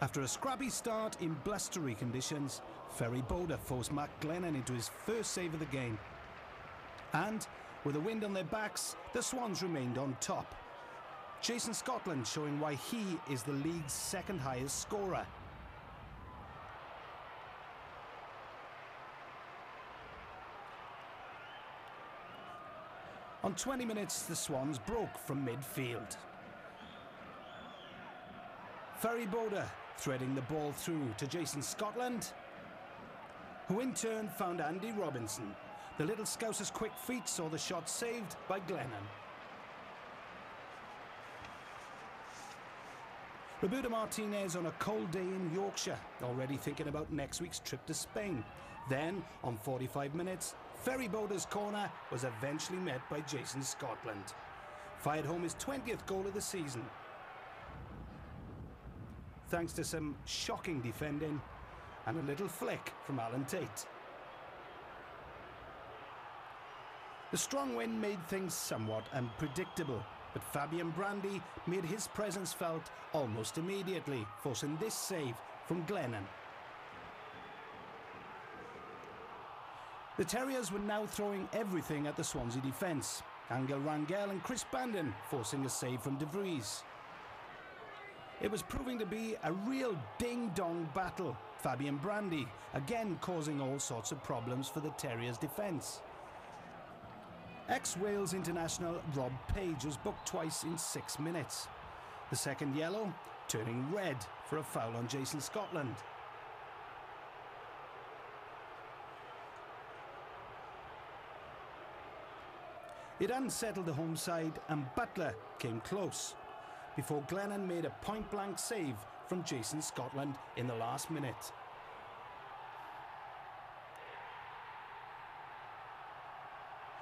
After a scrappy start in blustery conditions, Ferrie Bodde forced Mark Glennon into his first save of the game. And, with the wind on their backs, the Swans remained on top. Jason Scotland showing why he is the league's second highest scorer. On 20 minutes, the Swans broke from midfield. Ferrie Bodde threading the ball through to Jason Scotland, who in turn found Andy Robinson. The little Scouser's quick feet saw the shot saved by Glennon. Roberto Martinez on a cold day in Yorkshire, already thinking about next week's trip to Spain. Then, on 45 minutes, Ferrie Bodde's corner was eventually met by Jason Scotland. Fired home his 20th goal of the season. Thanks to some shocking defending and a little flick from Alan Tate. The strong wind made things somewhat unpredictable, but Fabian Brandy made his presence felt almost immediately, forcing this save from Glennon. The Terriers were now throwing everything at the Swansea defence. Angel Rangel and Chris Brandon forcing a save from De Vries. It was proving to be a real ding-dong battle. Fabian Brandy again causing all sorts of problems for the Terriers' defence. Ex-Wales international Rob Page was booked twice in six minutes. The second yellow turning red for a foul on Jason Scotland. It unsettled the home side and Butler came close before Glennon made a point-blank save from Jason Scotland in the last minute.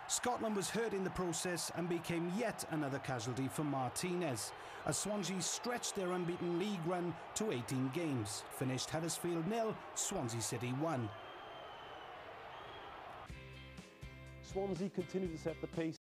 Scotland was hurt in the process and became yet another casualty for Martinez, as Swansea stretched their unbeaten league run to 18 games, finished Huddersfield nil, Swansea City 1. Swansea continue to set the pace